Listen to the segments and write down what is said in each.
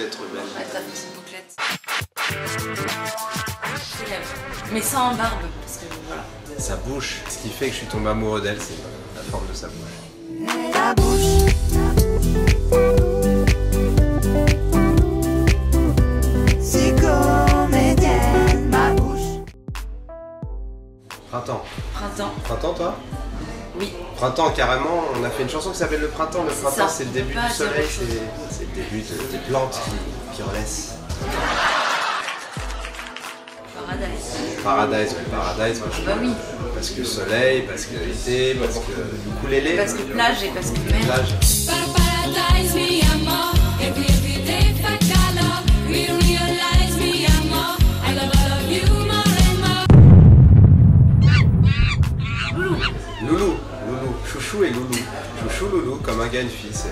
Ouais, ta petite bouclette. Mais sans barbe, parce que voilà. Sa bouche, ce qui fait que je suis tombé amoureux d'elle, c'est la forme de sa bouche. La bouche. Comédienne, ma bouche. Printemps. Printemps. Printemps, toi? Oui. Printemps, carrément, on a fait une chanson qui s'appelle Le Printemps. Le printemps, c'est le début du soleil, c'est le début de- des plantes qui, qui renaissent. Paradise. Paradise, Paradise, moi, je- Bah oui. parce que soleil, parce que été, parce que ukulélé. Parce que plage et parce que mer. plage. Loulou, chouchou et Loulou. Chouchou, Loulou, comme un gars une fille, c'est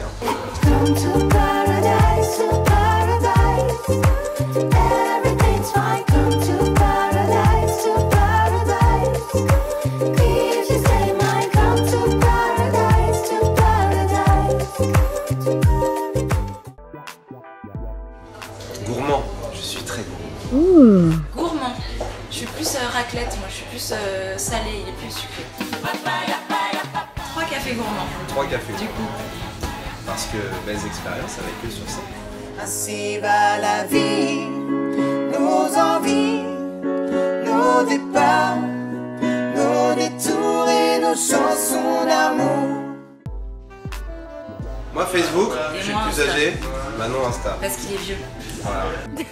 gourmand. Je suis très gourmand. Gourmand. Je suis plus euh, raclette, moi je suis plus euh, salé, il est plus sucré. Trois cafés gourmands. Trois cafés. Du coup. Parce que belles expériences avec eux sur scène. Ainsi va la vie, nos envies, nos départs, nos détours et nos chansons d'amour. Moi, Facebook, Et je suis plus âgé. Manon, Insta. Parce qu'il est vieux. Voilà.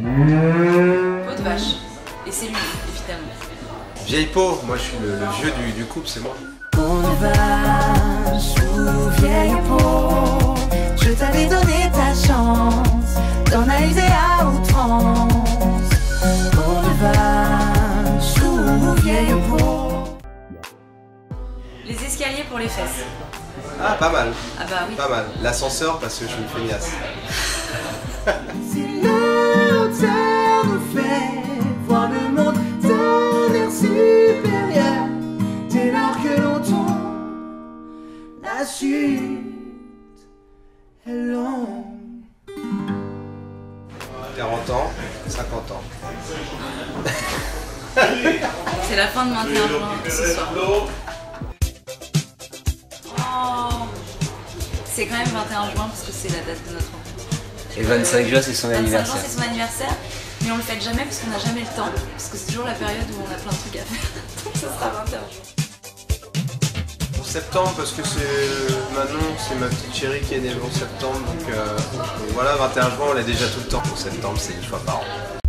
voilà. Vieille peau, moi je suis le, le vieux du, du couple, c'est moi. Ne vache ou vieille peau, je t'avais donné ta chance, t'en as usé à outrance. Ne vache ou vieille peau. Les escaliers pour les fesses. Ah, pas mal, Ah bah oui. pas mal. L'ascenseur parce que je suis une feignasse. la chute est longue. 40 ans, 50 ans. C'est la fin de 21 juin ce soir. Oh. C'est quand même 21 juin parce que c'est la date de notre rencontre. Et 25 juin, c'est son 25 juin anniversaire. c'est son anniversaire, mais on le fête jamais parce qu'on n'a jamais le temps, parce que c'est toujours la période où on a plein de trucs à faire. Donc ça sera 21 juin. Septembre, parce que c'est Manon, c'est ma petite chérie qui est née le 11 septembre. Donc, euh, donc voilà, 21 juin, on l'a déjà tout le temps. Pour septembre, c'est une fois par an.